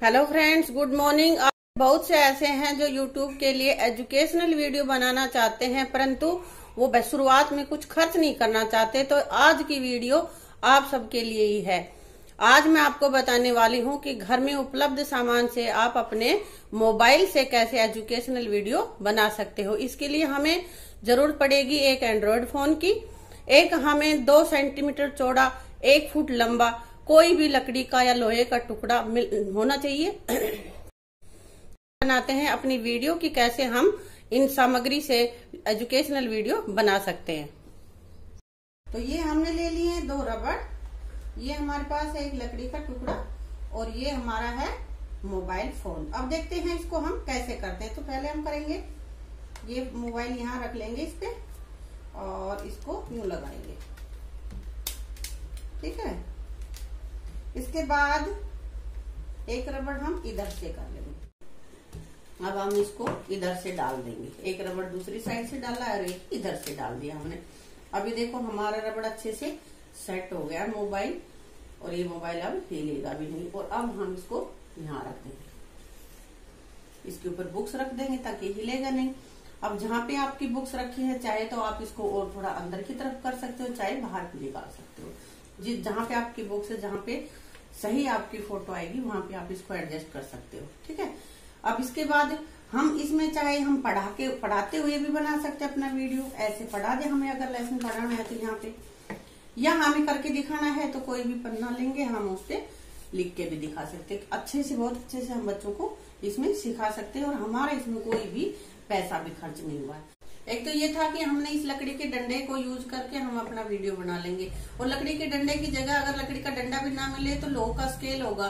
Hello friends good morning बहुत से ऐसे हैं जो यूट्यूब के लिए एजुकेशनल वीडियो बनाना चाहते हैं, परंतु वो शुरुआत में कुछ खर्च नहीं करना चाहते तो आज की वीडियो आप सबके लिए ही है। आज मैं आपको बताने वाली हूँ कि घर में उपलब्ध सामान से आप अपने मोबाइल से कैसे एजुकेशनल वीडियो बना सकते हो। इसके लिए हमें ज़रूरत पड़ेगी एक एंड्रॉयड फ़ोन की। एक हमें दो सेंटीमीटर चौड़ा, एक फुट लंबा कोई भी लकड़ी का या लोहे का टुकड़ा होना चाहिए। बनाते हैं अपनी वीडियो की कैसे हम इन सामग्री से एजुकेशनल वीडियो बना सकते हैं। तो ये हमने ले लिए हैं दो रबड़। ये हमारे पास है एक लकड़ी का टुकड़ा और ये हमारा है मोबाइल फ़ोन। अब देखते हैं इसको हम कैसे करते हैं। तो पहले हम करेंगे, ये मोबाइल यहाँ रख लेंगे इस पे और इसको यूँ लगाएँगे। ठीक है? इसके बाद एक रबड़ हम इधर से कर लेंगे। अब हम इसको इधर से डाल देंगे। एक रबड़ दूसरी साइड से डाला और एक इधर से डाल दिया हमने। अभी देखो हमारा रबड़ अच्छे से सेट हो गया मोबाइल और ये मोबाइल अब हिलेगा भी नहीं। और अब हम इसको यहाँ रख देंगे। इसके ऊपर बुक्स रख देंगे ताकि हिलेगा नहीं। अब जहाँ पे आपकी बुक्स रखी है, चाहे तो आप इसको और थोड़ा अंदर की तरफ़ कर सकते हो, चाहे बाहर भी निकाल सकते हो। जिस जहाँ पे आपकी बुक्स है, जहाँ पे सही आपकी फ़ोटो आएगी, वहाँ पे आप इसको एडजस्ट कर सकते हो, ठीक है? अब इसके बाद हम इसमें चाहे हम पढ़ा के पढ़ाते हुए भी बना सकते हैं अपना वीडियो ऐसे पढ़ा दे हमें अगर लेसन पढ़ाना है तो यहाँ पे। या हमें करके दिखाना है तो कोई भी पन्ना लेंगे, हम उस पर लिख के भी दिखा सकते हैं। अच्छे से, बहुत अच्छे से हम बच्चों को इसमें सिखा सकते हैं और हमारा इसमें कोई भी पैसा भी खर्च नहीं हुआ है। एक तो ये था कि हमने इस लकड़ी के डंडे को यूज़ करके हम अपना वीडियो बना लेंगे। और लकड़ी के डंडे की जगह अगर लकड़ी का डंडा भी ना मिले तो लोह का स्केल होगा।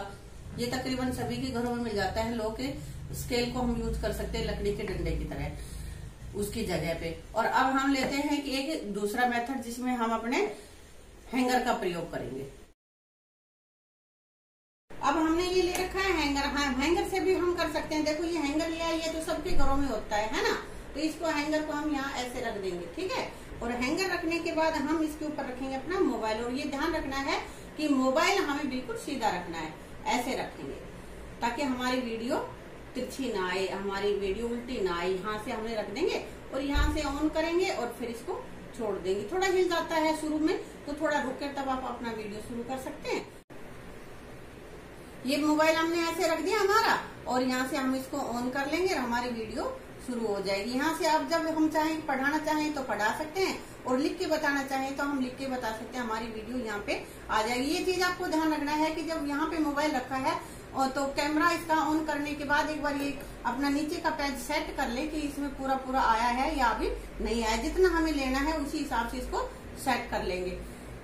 ये तकरीबन सभी के घरों में मिल जाता है लोह के स्केल को हम यूज़ कर सकते हैं लकड़ी के डंडे की तरह, उसकी जगह पे। और अब हम लेते हैं कि एक दूसरा मेथड जिसमें हम अपने हैंगर का प्रयोग करेंगे। अब हमने ये ले रखा है हैंगर हाँ हैंगर से भी हम कर सकते हैं। देखो, ये हैंगर लिया ये तो सबके घरों में होता है है ना? तो इसको हैंगर को हम यहाँ ऐसे रख देंगे, ठीक है? और हैंगर रखने के बाद हम इसके ऊपर रखेंगे अपना मोबाइल और ये ध्यान रखना है कि मोबाइल हमें बिल्कुल सीधा रखना है, ऐसे रखेंगे, ताकि हमारी वीडियो तिरछी ना आए, हमारी वीडियो उल्टी ना आए। यहाँ से हमने रख देंगे और यहाँ से ऑन करेंगे और फिर इसको छोड़ देंगे। थोड़ा हिल जाता है शुरू में तो थोड़ा रुक कर तब आप अपना वीडियो शुरू कर सकते हैं। ये मोबाइल हमने ऐसे रख दिया हमारा, और यहाँ से हम इसको ऑन कर लेंगे और हमारी वीडियो शुरू हो जाएगी। यहाँ से आप जब हम चाहें पढ़ाना चाहें तो पढ़ा सकते हैं और लिख के बताना चाहें तो हम लिख के बता सकते हैं। हमारी वीडियो यहाँ पे आ जाएगी। ये चीज़ आपको ध्यान रखना है कि जब यहाँ पे मोबाइल रखा है, और तो कैमरा इसका ऑन करने के बाद एक बार ये अपना नीचे का पेज सेट कर ले कि इसमें पूरा पूरा आया है या अभी नहीं आया। जितना हमें लेना है उसी हिसाब से इसको सेट कर लेंगे।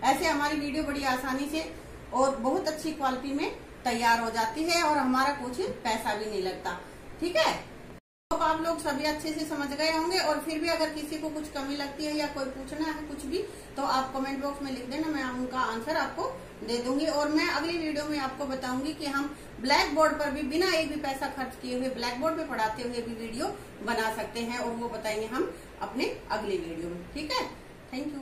ऐसे हमारी वीडियो बड़ी आसानी से और बहुत अच्छी क्वालिटी में तैयार हो जाती है और हमारा कुछ पैसा भी नहीं लगता। ठीक है? तो आप लोग सभी अच्छे से समझ गए होंगे, और फिर भी अगर किसी को कुछ कमी लगती है या कोई पूछना है कुछ भी तो आप कमेंट बॉक्स में लिख देना, मैं उनका आंसर आपको दे दूँगी। और मैं अगली वीडियो में आपको बताऊँगी कि हम ब्लैक बोर्ड पर भी बिना एक भी पैसा खर्च किए हुए ब्लैक बोर्ड पे पढ़ाते हुए भी वीडियो बना सकते हैं, और वो बताएँगे हम अपने अगली वीडियो में। ठीक है? Thank you